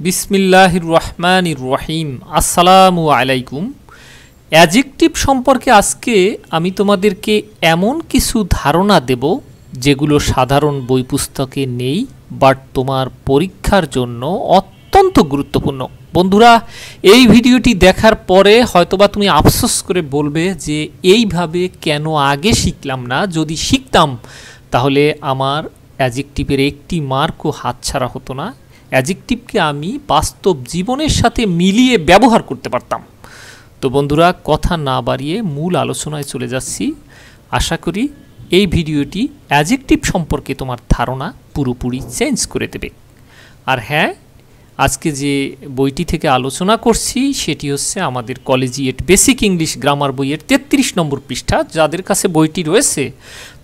বিসমিল্লাহির রহমানির রহিম। আসসালামু আলাইকুম। অ্যাজেকটিভ সম্পর্কে আজকে আমি তোমাদেরকে এমন কিছু ধারণা দেব যেগুলো সাধারণ বই পুস্তকে নেই, বাট তোমার পরীক্ষার জন্য অত্যন্ত গুরুত্বপূর্ণ। বন্ধুরা, এই ভিডিওটি দেখার পরে হয়তোবা তুমি আফসোস করে বলবে যে এইভাবে কেন আগে শিখলাম না? যদি শিখতাম, তাহলে আমার অ্যাজেকটিভের একটি মার্কও হাতছাড়া হতো না। অ্যাজেকটিভকে আমি বাস্তব জীবনের সাথে মিলিয়ে ব্যবহার করতে পারতাম। তো বন্ধুরা, কথা না বাড়িয়ে মূল আলোচনায় চলে যাচ্ছি। আশা করি এই ভিডিওটি অ্যাজেকটিভ সম্পর্কে তোমার ধারণা পুরোপুরি চেঞ্জ করে দেবে। আর হ্যাঁ আজকে যে বইটি থেকে আলোচনা করছি, সেটি হচ্ছে আমাদের কলেজিয়েট বেসিক ইংলিশ গ্রামার বইয়ের তেত্রিশ নম্বর পৃষ্ঠা। যাদের কাছে বইটি রয়েছে,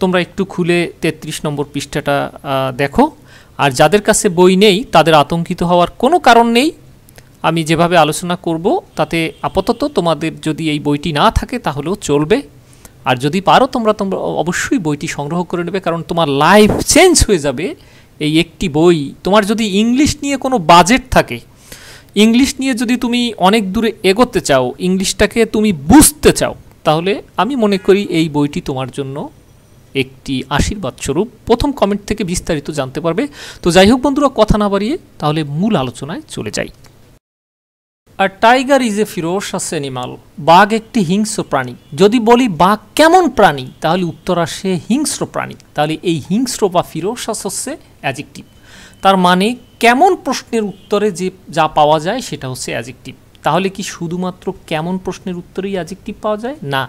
তোমরা একটু খুলে তেত্রিশ নম্বর পৃষ্ঠাটা দেখো। আর যাদের কাছে বই নেই, তাদের আতঙ্কিত হওয়ার কোনো কারণ নেই। আমি যেভাবে আলোচনা করব, তাতে আপাতত তোমাদের যদি এই বইটি না থাকে, তাহলেও চলবে। আর যদি পারো, তোমরা তোমরা অবশ্যই বইটি সংগ্রহ করে নেবে, কারণ তোমার লাইফ চেঞ্জ হয়ে যাবে এই একটি বই। তোমার যদি ইংলিশ নিয়ে কোনো বাজেট থাকে ইংলিশ নিয়ে যদি তুমি অনেক দূরে এগোতে চাও ইংলিশটাকে তুমি বুঝতে চাও, তাহলে আমি মনে করি এই বইটি তোমার জন্য একটি আশীর্বাদ স্বরূপ। প্রথম কমেন্ট থেকে বিস্তারিত জানতে পারবে। তো যাই হোক বন্ধুরা, কথা না বাড়িয়ে তাহলে মূল আলোচনায় চলে যাই। আর tiger is a ferocious animal বাঘ একটি হিংস্র প্রাণী। যদি বলি বাঘ কেমন প্রাণী, তাহলে উত্তর আসে হিংস্র প্রাণী। তাহলে এই হিংস্র বা ফিরোসাস হচ্ছে অ্যাজেক্টিভ তার মানে কেমন প্রশ্নের উত্তরে যে যা পাওয়া যায় সেটা হচ্ছে অ্যাজেক্টিভ তাহলে কি শুধুমাত্র কেমন প্রশ্নের উত্তরেই অ্যাজেক্টিভ পাওয়া যায়? না।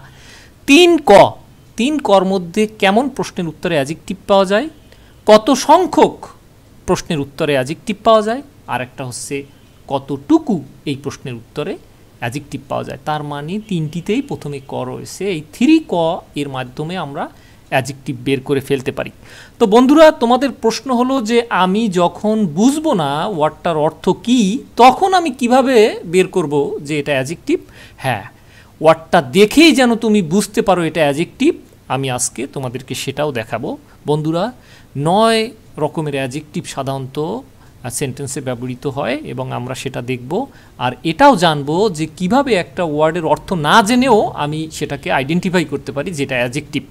তিন ক। তিন কর মধ্যে কেমন প্রশ্নের উত্তরে অ্যাজেক্টিভ পাওয়া যায়? কত সংখ্যক প্রশ্নের উত্তরে অ্যাজেক্টিভ পাওয়া যায়? আর একটা হচ্ছে, কতটুকু এই প্রশ্নের উত্তরে অ্যাজেক্টিভ পাওয়া যায়? তার মানে তিনটিতেই প্রথমে ক রয়েছে। এই থ্রি ক এর মাধ্যমে আমরা অ্যাজেক্টিভ বের করে ফেলতে পারি। তো বন্ধুরা, তোমাদের প্রশ্ন হলো যে, আমি যখন বুঝব না ওয়ার্ডটার অর্থ কি, তখন আমি কীভাবে বের করব যে এটা অ্যাজেক্টিভ হ্যাঁ ওয়ার্ডটা দেখেই যেন তুমি বুঝতে পারো এটা অ্যাজেক্টিভ আমি আজকে তোমাদেরকে সেটাও দেখাবো। বন্ধুরা, নয় রকমের অ্যাজেক্টিভ সাধারণত সেন্টেন্সে ব্যবহৃত হয় এবং আমরা সেটা দেখব। আর এটাও জানব যে কীভাবে একটা ওয়ার্ডের অর্থ না জেনেও আমি সেটাকে আইডেন্টিফাই করতে পারি যেটা অ্যাজেক্টিভ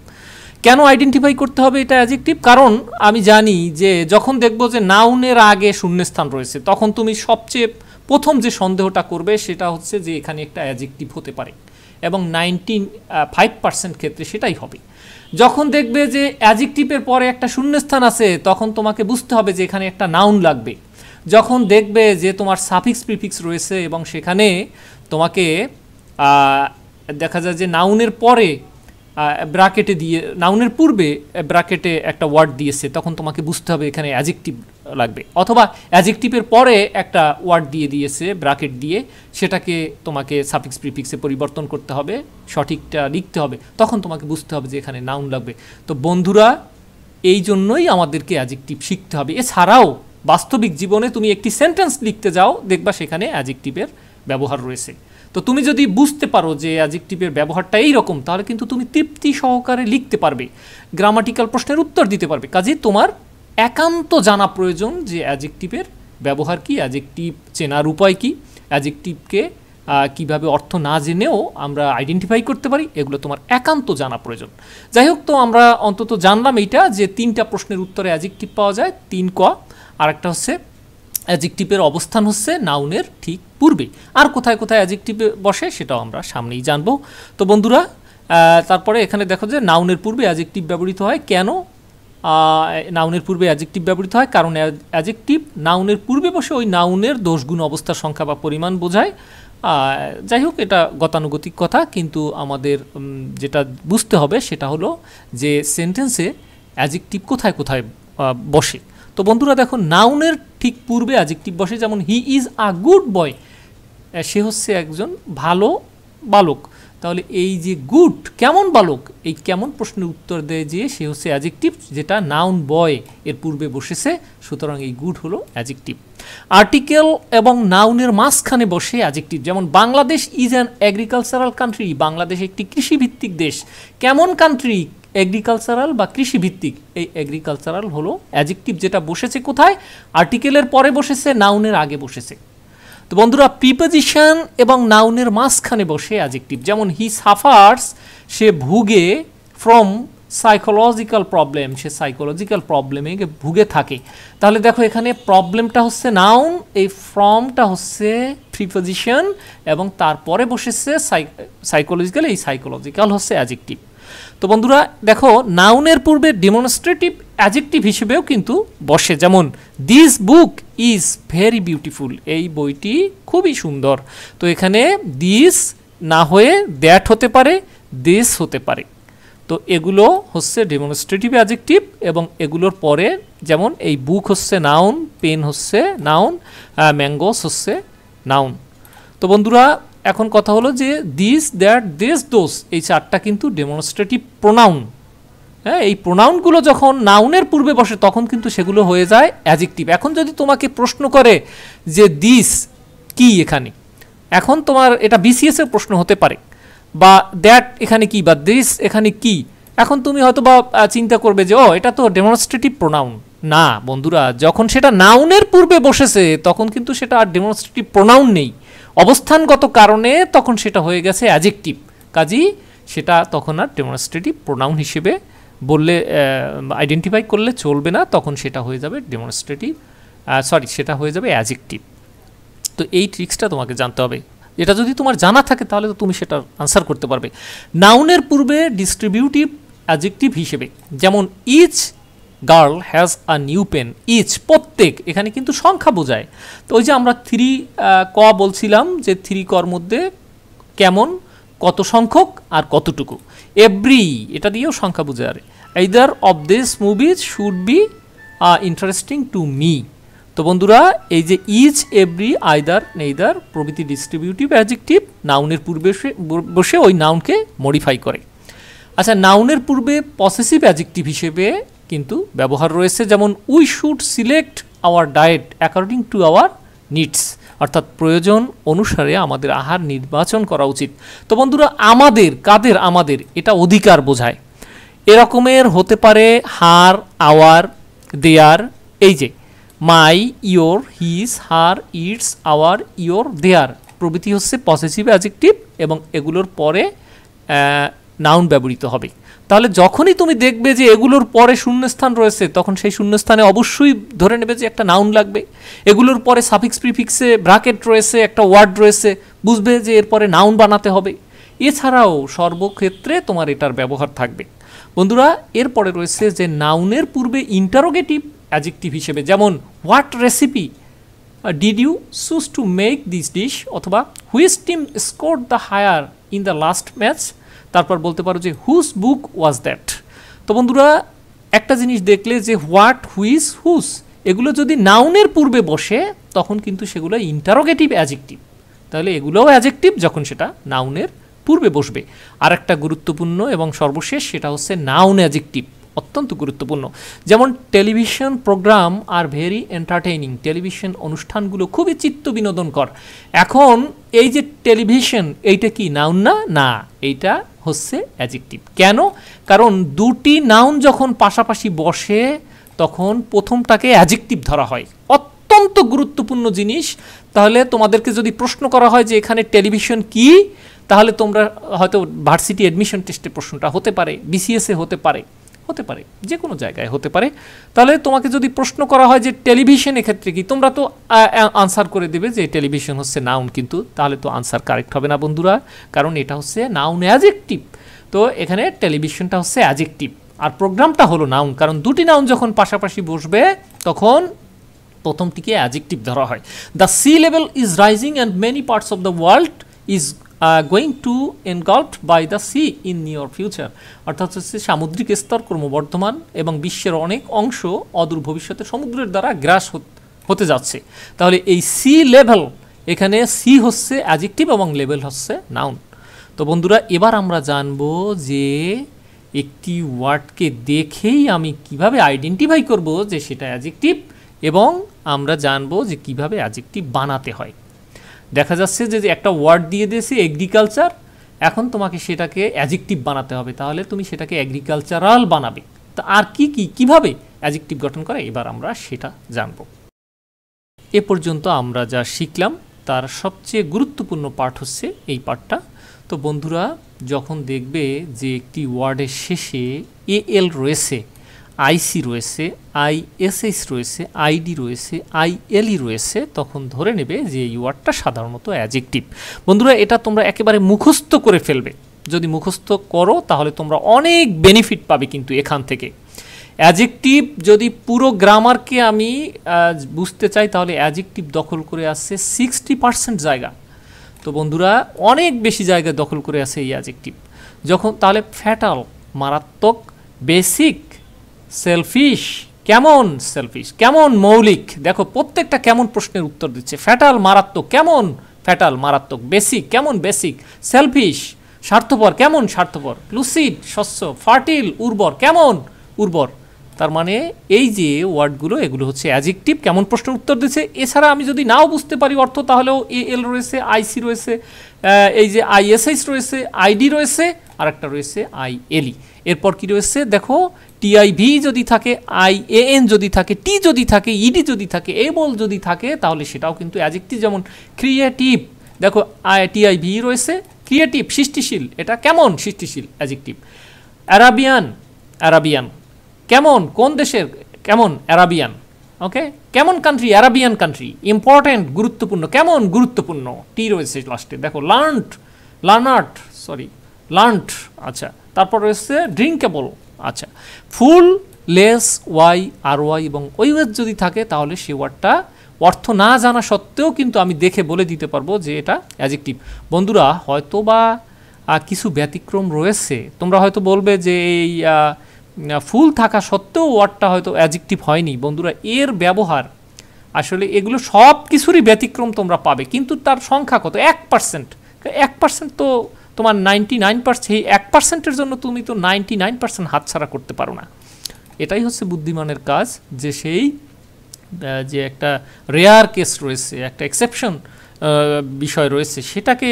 কেন আইডেন্টিফাই করতে হবে এটা অ্যাজেক্টিভ কারণ আমি জানি যে যখন দেখব যে নাউনের আগে শূন্যস্থান রয়েছে, তখন তুমি সবচেয়ে প্রথম যে সন্দেহটা করবে সেটা হচ্ছে যে এখানে একটা অ্যাজেক্টিভ হতে পারে। এবং নাইনটি ফাইভ পার্সেন্ট ক্ষেত্রে সেটাই হবে। যখন দেখবে যে অ্যাজিকটিভের পরে একটা শূন্যস্থান আছে, তখন তোমাকে বুঝতে হবে যে এখানে একটা নাউন লাগবে। যখন দেখবে যে তোমার সাফিক্স প্রিফিক্স রয়েছে এবং সেখানে তোমাকে দেখা যায় যে নাউনের পরে ব্রাকেটে দিয়ে নাউনের পূর্বে ব্রাকেটে একটা ওয়ার্ড দিয়েছে, তখন তোমাকে বুঝতে হবে এখানে অ্যাজেক্টিভ লাগবে। অথবা অ্যাজেক্টিভের পরে একটা ওয়ার্ড দিয়ে দিয়েছে ব্রাকেট দিয়ে, সেটাকে তোমাকে সাফিক্স প্রিফিক্সে পরিবর্তন করতে হবে, সঠিকটা লিখতে হবে, তখন তোমাকে বুঝতে হবে যে এখানে নাউন লাগবে। তো বন্ধুরা, এই জন্যই আমাদেরকে অ্যাজেক্টিভ শিখতে হবে। এছাড়াও, বাস্তবিক জীবনে তুমি একটি সেন্টেন্স লিখতে যাও, দেখবা সেখানে অ্যাজেক্টিভের ব্যবহার রয়েছে। তো তুমি যদি বুঝতে পারো যে অ্যাজেক্টিভের ব্যবহারটা এই রকম তাহলে কিন্তু তুমি তৃপ্তি সহকারে লিখতে পারবে গ্রামাটিক্যাল প্রশ্নের উত্তর দিতে পারবে। কাজে তোমার একান্ত জানা প্রয়োজন যে অ্যাজেক্টিভের ব্যবহার কি অ্যাজেক্টিভ চেনার উপায় কি অ্যাজেক্টিভকে কীভাবে অর্থ না জেনেও আমরা আইডেন্টিফাই করতে পারি, এগুলো তোমার একান্ত জানা প্রয়োজন। যাই হোক, তো আমরা অন্তত জানলাম এইটা যে তিনটা প্রশ্নের উত্তরে অ্যাজেকটিভ পাওয়া যায়, তিন ক আর একটা হচ্ছে অ্যাজেক্টিভের অবস্থান হচ্ছে নাউনের ঠিক পূর্বে। আর কোথায় কোথায় অ্যাজেক্টিভে বসে সেটাও আমরা সামনেই জানব। তো বন্ধুরা তারপরে এখানে দেখো যে নাউনের পূর্বে অ্যাজেক্টিভ ব্যবহৃত হয়। কেন? নাউনের পূর্বে অ্যাজেক্টিভ ব্যবহৃত হয়? কারণ অ্যাজেক্টিভ নাউনের পূর্বে বসে ওই নাউনের দোষগুণ অবস্থার সংখ্যা বা পরিমাণ বোঝায়। যাই হোক, এটা গতানুগতিক কথা, কিন্তু আমাদের যেটা বুঝতে হবে সেটা হলো যে সেন্টেন্সে অ্যাজেক্টিভ কোথায় কোথায় বসে। তো বন্ধুরা দেখো নাউনের ঠিক পূর্বে অ্যাজেক্টিভ বসে, যেমন he is a good boy সে হচ্ছে একজন ভালো বালক। তাহলে এই যে গুড কেমন বালক? এই কেমন প্রশ্নের উত্তর দেয় যে সে হচ্ছে অ্যাজেক্টিভ যেটা নাউন বয় এর পূর্বে বসেছে, সুতরাং এই গুড হলো অ্যাজেক্টিভ আর্টিকেল এবং নাউনের মাঝখানে বসে অ্যাজেক্টিভ যেমন Bangladesh is an agricultural country Bangladesh একটি কৃষিভিত্তিক দেশ। কেমন কান্ট্রি এগ্রিকালচারাল বা কৃষিভিত্তিক। এই এগ্রিকালচারাল হলো অ্যাজেক্টিভ যেটা বসেছে কোথায়? আর্টিকেলের পরে বসেছে নাউনের আগে বসেছে। তো বন্ধুরা প্রিপোজিশন এবং নাউনের মাঝখানে বসে অ্যাজেক্টিভ যেমন হি সাফার্স সে ভুগে ফ্রম সাইকোলজিক্যাল প্রবলেম সে সাইকোলজিক্যাল প্রবলেমে ভুগে থাকে। তাহলে দেখো, এখানে প্রবলেমটা হচ্ছে নাউন এই ফ্রমটা হচ্ছে প্রিপোজিশন এবং তারপরে বসেছে সাইকোলজিক্যাল এই সাইকোলজিক্যাল হচ্ছে অ্যাজেক্টিভ তো বন্ধুরা, দেখো নাউনের পূর্বে ডেমনস্ট্রেটিভ অ্যাজেক্টিভ হিসেবেও কিন্তু বসে। যেমন this book is very beautiful এই বইটি খুবই সুন্দর। তো এখানে দিস না হয়ে দ্যাট হতে পারে দিস হতে পারে। তো এগুলো হচ্ছে ডেমনস্ট্রেটিভ অ্যাজেক্টিভ এবং এগুলোর পরে যেমন, এই বুক হচ্ছে নাউন পেন হচ্ছে নাউন ম্যাঙ্গোস হচ্ছে নাউন তো বন্ধুরা এখন কথা হলো যে দিস দ্যাট দিস দোস এই চারটা কিন্তু ডেমনস্ট্রেটিভ প্রোনাউন হ্যাঁ এই প্রোনাউনগুলো যখন নাউনের পূর্বে বসে, তখন কিন্তু সেগুলো হয়ে যায় অ্যাজেক্টিভ এখন যদি তোমাকে প্রশ্ন করে যে দিস কি এখানে, এখন তোমার এটা বিসিএস এর প্রশ্ন হতে পারে। বা দ্যাট এখানে কি, বা দিস এখানে কি, এখন তুমি হয়তো বা চিন্তা করবে যে, ও, এটা তো ডেমনস্ট্রেটিভ প্রোনাউন না, বন্ধুরা, যখন সেটা নাউনের পূর্বে বসেছে, তখন কিন্তু সেটা আর ডেমনস্ট্রেটিভ প্রোনাউন নেই। অবস্থানগত কারণে তখন সেটা হয়ে গেছে অ্যাজেক্টিভ কাজী সেটা তখন আর ডেমনস্ট্রেটিভ প্রোনাউন হিসেবে বললে আইডেন্টিফাই করলে চলবে না, তখন সেটা হয়ে যাবে ডেমনস্ট্রেটিভ সরি সেটা হয়ে যাবে অ্যাজেক্টিভ তো এই ট্রিক্সটা তোমাকে জানতে হবে। এটা যদি তোমার জানা থাকে, তাহলে তো তুমি সেটা আনসার করতে পারবে। নাউনের পূর্বে ডিস্ট্রিবিউটিভ অ্যাজেক্টিভ হিসেবে, যেমন each girl has a new pen each প্রত্যেক, এখানে কিন্তু সংখ্যা বোঝায়। তো ওই যে আমরা থ্রি ক বলছিলাম যে থ্রি কর মধ্যে কেমন, কত সংখ্যক আর কতটুকু। এভরি এটা দিয়েও সংখ্যা বোঝায়। আর either of this movies should be interesting to me তো বন্ধুরা, এই যে ইচ এভরি আইদার নেইদার প্রভৃতি ডিস্ট্রিবিউটিভ অ্যাজেক্টিভ নাউনের পূর্বে বসে ওই নাউনকে মডিফাই করে। আচ্ছা নাউনের পূর্বে পসেসিভ অ্যাজেক্টিভ হিসেবে কিন্তু ব্যবহার রয়েছে যেমন we should select our diet according to our needs অর্থাৎ প্রয়োজন অনুসারে আমাদের আহার নির্বাচন করা উচিত। তো বন্ধুরা, আমাদের, কাদের আমাদের এটা অধিকার বোঝায়। এরকমের হতে পারে হার, আওয়ার, দেয়ার, এই যে my your his her its our your their প্রভৃতি হচ্ছে পসেসিভ অ্যাজেক্টিভ এবং এগুলোর পরে নাউন ব্যবহৃত হবে। তাহলে যখনই তুমি দেখবে যে এগুলোর পরে শূন্যস্থান রয়েছে, তখন সেই শূন্যস্থানে অবশ্যই ধরে নেবে যে একটা নাউন লাগবে। এগুলোর পরে সাফিক্স প্রিফিক্সে ব্রাকেট রয়েছে, একটা ওয়ার্ড রয়েছে, বুঝবে যে এরপরে নাউন বানাতে হবে। এছাড়াও সর্বক্ষেত্রে তোমার এটার ব্যবহার থাকবে। বন্ধুরা এরপরে রয়েছে যে নাউনের পূর্বে ইন্টারোগেটিভ অ্যাজেক্টিভ হিসেবে, যেমন what recipe did you choose to make this dish অথবা whose team score the higher in the last match তারপর বলতে পারো যে হুস বুক ওয়াজ দ্যাট তো বন্ধুরা, একটা জিনিস দেখলে যে হোয়াট হুইস হুস এগুলো যদি নাউনের পূর্বে বসে, তখন কিন্তু সেগুলো ইন্টারোগেটিভ অ্যাজেক্টিভ তাহলে এগুলোও অ্যাজেক্টিভ যখন সেটা নাউনের পূর্বে বসবে। আর একটা গুরুত্বপূর্ণ এবং সর্বশেষ, সেটা হচ্ছে নাউন অ্যাজেক্টিভ অত্যন্ত গুরুত্বপূর্ণ। যেমন television programme are very entertaining, television অনুষ্ঠানগুলো খুবই চিত্ত বিনোদনকর। এখন এই যে টেলিভিশন, এইটা কি নাউন না? না, এইটা হচ্ছে অ্যাজেক্টিভ। কেন? কারণ দুটি নাউন যখন পাশাপাশি বসে, তখন প্রথমটাকে অ্যাজেক্টিভ ধরা হয়। অত্যন্ত গুরুত্বপূর্ণ জিনিস। তাহলে তোমাদেরকে যদি প্রশ্ন করা হয় যে এখানে টেলিভিশন কি, তাহলে তোমরা হয়তো ভার্সিটি অ্যাডমিশন টেস্টে প্রশ্নটা হতে পারে বিসিএসে হতে পারে। হতে পারে, যে কোনো জায়গায় হতে পারে। তাহলে তোমাকে যদি প্রশ্ন করা হয় যে টেলিভিশন এক্ষেত্রে কি, তোমরা তো আনসার করে দেবে যে টেলিভিশন হচ্ছে নাউন কিন্তু, তাহলে তো আনসার কারেক্ট হবে না বন্ধুরা, কারণ এটা হচ্ছে নাউন অ্যাজেক্টিভ তো এখানে টেলিভিশনটা হচ্ছে অ্যাজেক্টিভ আর প্রোগ্রামটা হলো নাউন কারণ দুটি নাউন যখন পাশাপাশি বসবে, তখন প্রথমটিকে অ্যাজেক্টিভ ধরা হয়। The sea level is rising and many parts of the world is going to engulfed by the sea in near future অর্থাৎ হচ্ছে সামুদ্রিক স্তর ক্রমবর্ধমান এবং বিশ্বের অনেক অংশ অদূর ভবিষ্যতে সমুদ্রের দ্বারা গ্রাস হতে যাচ্ছে। তাহলে এই সি লেভেল এখানে সি হচ্ছে অ্যাজেক্টিভ এবং লেভেল হচ্ছে নাউন তো বন্ধুরা, এবার আমরা জানব যে একটি ওয়ার্ডকে দেখেই আমি কীভাবে আইডেন্টিফাই করব যে সেটা অ্যাজেক্টিভ এবং আমরা জানব যে কীভাবে অ্যাজেক্টিভ বানাতে হয়। দেখা যাচ্ছে যে একটা ওয়ার্ড দিয়ে দিয়েছি এগ্রিকালচার এখন তোমাকে সেটাকে অ্যাজেক্টিভ বানাতে হবে। তাহলে তুমি সেটাকে অ্যাগ্রিকালচারাল বানাবে। তা আর কি কি, কীভাবে অ্যাজেক্টিভ গঠন করে? এবার আমরা সেটা জানব। এ পর্যন্ত আমরা যা শিখলাম, তার সবচেয়ে গুরুত্বপূর্ণ পার্ট হচ্ছে এই পার্টটা তো বন্ধুরা, যখন দেখবে যে একটি ওয়ার্ডের শেষে এ এল রয়েছে আইসি রয়েছে আইএসএস রয়েছে আইডি রয়েছে আইএলই রয়েছে, তখন ধরে নেবে যে এই ওয়ার্ডটা সাধারণত অ্যাজেক্টিভ বন্ধুরা, এটা তোমরা একেবারে মুখস্থ করে ফেলবে। যদি মুখস্থ করো, তাহলে তোমরা অনেক বেনিফিট পাবে কিন্তু এখান থেকে। অ্যাজেক্টিভ যদি পুরো গ্রামারকে আমি বুঝতে চাই, তাহলে অ্যাজেক্টিভ দখল করে আসছে সিক্সটি পার্সেন্ট জায়গা। তো বন্ধুরা, অনেক বেশি জায়গা দখল করে আছে এই অ্যাজেক্টিভ যখন, তাহলে ফ্যাটাল মারাত্মক বেসিক সেলফিশ কেমন সেলফিশ কেমন মৌলিক? দেখো, প্রত্যেকটা কেমন প্রশ্নের উত্তর দিচ্ছে। ফ্যাটাল মারাত্মক, কেমন? ফ্যাটাল মারাত্মক বেসিক কেমন বেসিক সেলফিশ স্বার্থপর, কেমন স্বার্থপর? লুসিড শস্য ফার্টিল উর্বর, কেমন? উর্বর। তার মানে এই যে ওয়ার্ডগুলো, এগুলো হচ্ছে অ্যাজেক্টিভ কেমন প্রশ্নের উত্তর দিচ্ছে। এছাড়া আমি যদি নাও বুঝতে পারি অর্থ, তাহলেও এ এল রয়েছে আইসি রয়েছে এই যে আইএসএস রয়েছে আইডি রয়েছে আর একটা রয়েছে আইএলই এরপর কি রয়েছে? দেখো টিআইভি যদি থাকে, আই এন যদি থাকে, টি যদি থাকে ইডি যদি থাকে এবল যদি থাকে, তাহলে সেটাও কিন্তু অ্যাজেক্টিভ যেমন ক্রিয়েটিভ। দেখো, আই টিআইভি রয়েছে, ক্রিয়েটিভ, সৃষ্টিশীল, এটা কেমন সৃষ্টিশীল অ্যাজেক্টিভ অ্যারাবিয়ান অ্যারাবিয়ান। কেমন? কোন দেশের? কেমন? অ্যারাবিয়ান। ওকে কেমন কান্ট্রি অ্যারাবিয়ান কান্ট্রি ইম্পর্ট্যান্ট গুরুত্বপূর্ণ। কেমন? গুরুত্বপূর্ণ। টি রয়েছে লাস্টে দেখো লার্নড লার্নার্ট সরি লার্নড আচ্ছা। তারপর রয়েছে ড্রিঙ্কেবল আচ্ছা ফুল, লেস, ওয়াই, আর ওয়াই এবং ওই ওয়েজ যদি থাকে, তাহলে সে ওয়ার্ডটা অর্থ না জানা সত্ত্বেও কিন্তু আমি দেখে বলে দিতে পারব যে এটা অ্যাজেক্টিভ বন্ধুরা হয়তো বা কিছু ব্যতিক্রম রয়েছে। তোমরা হয়তো বলবে যে এই ফুল থাকা সত্ত্বেও ওয়ার্ডটা হয়তো অ্যাজেক্টিভ হয়নি। বন্ধুরা, এর ব্যবহার, আসলে এগুলো সব কিছুরই ব্যতিক্রম তোমরা পাবে, কিন্তু তার সংখ্যা কত? এক পার্সেন্ট এক পার্সেন্ট তো তোমার নাইনটি নাইন পার্সেন্ট এই এক পার্সেন্টের জন্য তুমি তো নাইনটি নাইন পার্সেন্ট হাতছাড়া করতে পারো না। এটাই হচ্ছে বুদ্ধিমানের কাজ যে সেই যে একটা রেয়ার কেস রয়েছে, একটা এক্সেপশন বিষয় রয়েছে, সেটাকে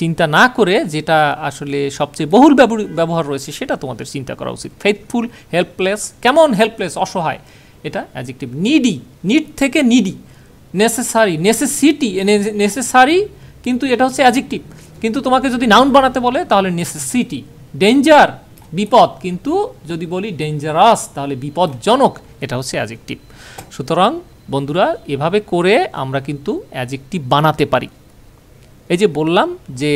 চিন্তা না করে যেটা আসলে সবচেয়ে বহুল ব্যবহার রয়েছে, সেটা তোমাদের চিন্তা করা উচিত। ফেথফুল হেল্পলেস কেমন হেল্পলেস অসহায়, এটা অ্যাজেক্টিভ নিডি নিড থেকে নিডি নেসেসারি নেসেসিটি নেসেসারি কিন্তু এটা হচ্ছে অ্যাজেক্টিভ কিন্তু তোমাকে যদি নাউন বানাতে বলে, তাহলে নেসেসিটি ডেঞ্জার বিপদ। কিন্তু যদি বলি ডেঞ্জারাস তাহলে বিপদজনক এটা হচ্ছে অ্যাজেক্টিভ সুতরাং বন্ধুরা, এভাবে করে আমরা কিন্তু অ্যাজেক্টিভ বানাতে পারি। এই যে বললাম যে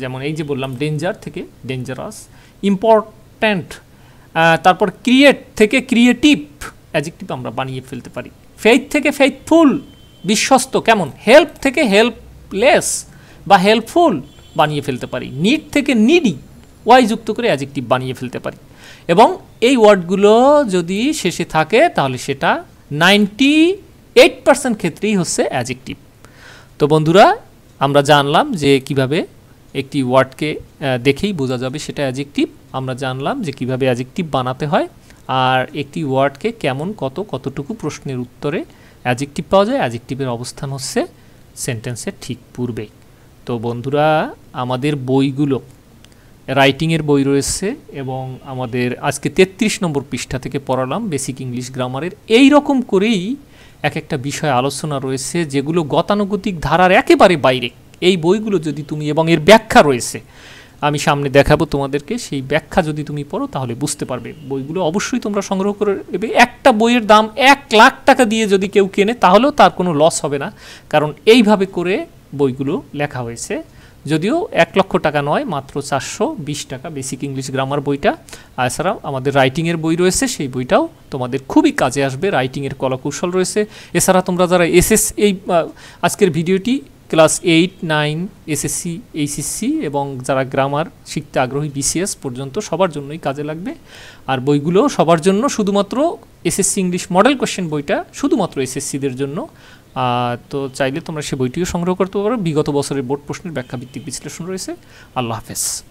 যেমন এই যে বললাম ডেঞ্জার থেকে ডেঞ্জারাস ইম্পর্ট্যান্ট তারপর ক্রিয়েট থেকে ক্রিয়েটিভ অ্যাজেক্টিভ আমরা বানিয়ে ফেলতে পারি। ফেইথ থেকে ফেইথফুল বিশ্বস্ত, কেমন? হেল্প থেকে হেল্পলেস বা হেল্পফুল বানিয়ে ফেলতে পারি। নিড থেকে নিডি ওয়াই যুক্ত করে অ্যাজেক্টিভ বানিয়ে ফেলতে পারি। এবং এই ওয়ার্ডগুলো যদি শেষে থাকে, তাহলে সেটা নাইনটি এইট পার্সেন্ট ক্ষেত্রেই হচ্ছে অ্যাজেক্টিভ তো বন্ধুরা, আমরা জানলাম যে কীভাবে একটি ওয়ার্ডকে দেখেই বোঝা যাবে সেটা অ্যাজেক্টিভ আমরা জানলাম যে কীভাবে অ্যাজেক্টিভ বানাতে হয় আর একটি ওয়ার্ডকে কেমন কত, কতটুকু প্রশ্নের উত্তরে অ্যাজেক্টিভ পাওয়া যায়। অ্যাজেক্টিভের অবস্থান হচ্ছে সেন্টেন্সের ঠিক পূর্বে। তো বন্ধুরা, আমাদের বইগুলো, রাইটিংয়ের বই রয়েছে এবং আমাদের আজকে তেত্রিশ নম্বর পৃষ্ঠা থেকে পড়ালাম বেসিক ইংলিশ গ্রামারের। এই রকম করেই এক একটা বিষয় আলোচনা রয়েছে যেগুলো গতানুগতিক ধারার একেবারে বাইরে। এই বইগুলো যদি তুমি এবং এর ব্যাখ্যা রয়েছে, আমি সামনে দেখাবো তোমাদেরকে, সেই ব্যাখ্যা যদি তুমি পড়ো তাহলে বুঝতে পারবে। বইগুলো অবশ্যই তোমরা সংগ্রহ করে নেবে। একটা বইয়ের দাম এক লাখ টাকা দিয়ে যদি কেউ কেনে, তাহলেও তার কোনো লস হবে না। কারণ এইভাবে করে বইগুলো লেখা হয়েছে। যদিও এক লক্ষ টাকা নয়, মাত্র চারশো বিশ টাকা বেসিক ইংলিশ গ্রামার বইটা। আর এছাড়াও আমাদের রাইটিংয়ের বই রয়েছে, সেই বইটাও তোমাদের খুবই কাজে আসবে। রাইটিংয়ের কলাকৌশল রয়েছে। এছাড়া তোমরা যারা এসএস এই আজকের ভিডিওটি class eight nine SSC HSC এবং যারা গ্রামার শিখতে আগ্রহী বিসিএস পর্যন্ত সবার জন্যই কাজে লাগবে। আর বইগুলো সবার জন্য শুধুমাত্র এসএসসি ইংলিশ মডেল কোয়েশ্চেন বইটা শুধুমাত্র এসএসসিদের জন্য। তো চাইলে তোমরা সে বইটিও সংগ্রহ করতে পারো। বিগত বছরের বোর্ড প্রশ্নের ব্যাখ্যা ভিত্তিক বিশ্লেষণ রয়েছে। আল্লাহ হাফেজ।